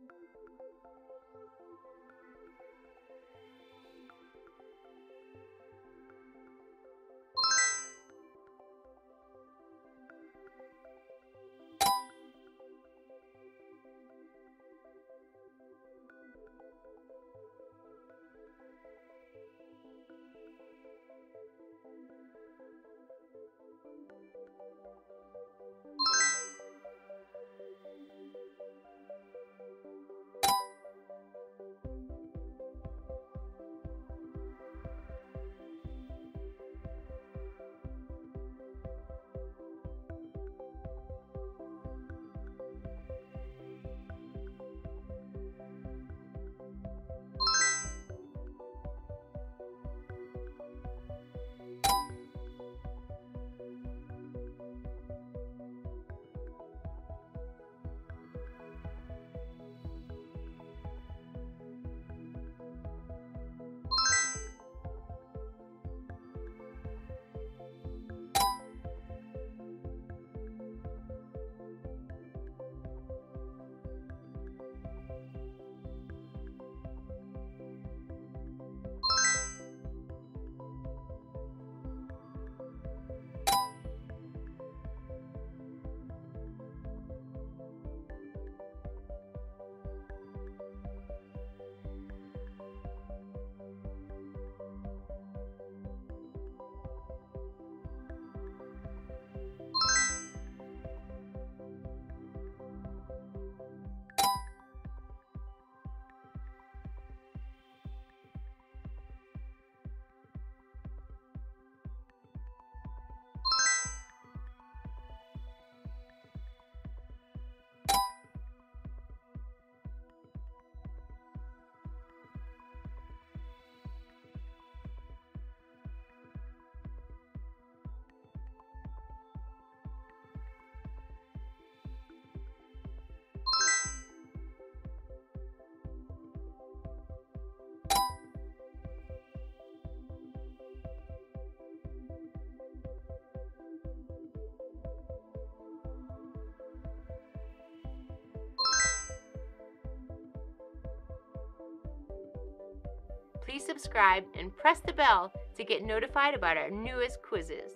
you Please subscribe and press the bell to get notified about our newest quizzes.